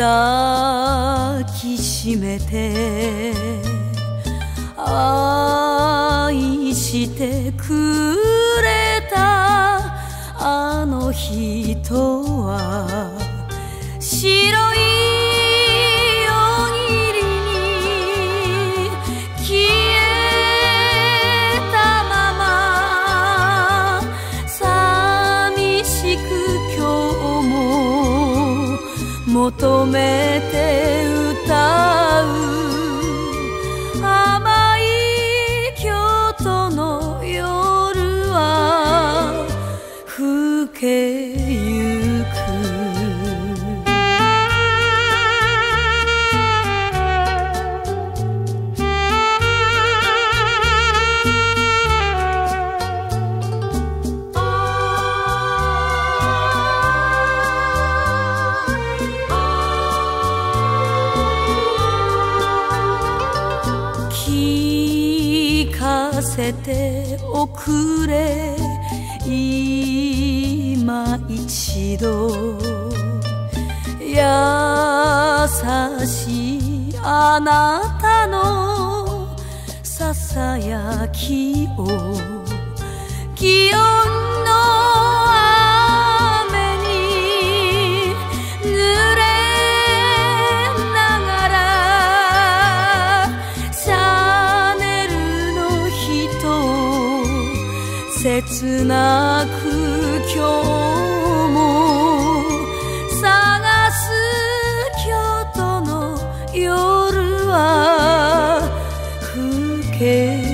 抱きしめて愛してくれたあの人は求めて歌う聞かせておくれ。今一度優しいあなたのささやきを清切なく今日も探す京都の夜は更け